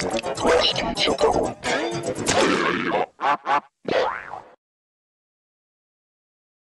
도와주십시오.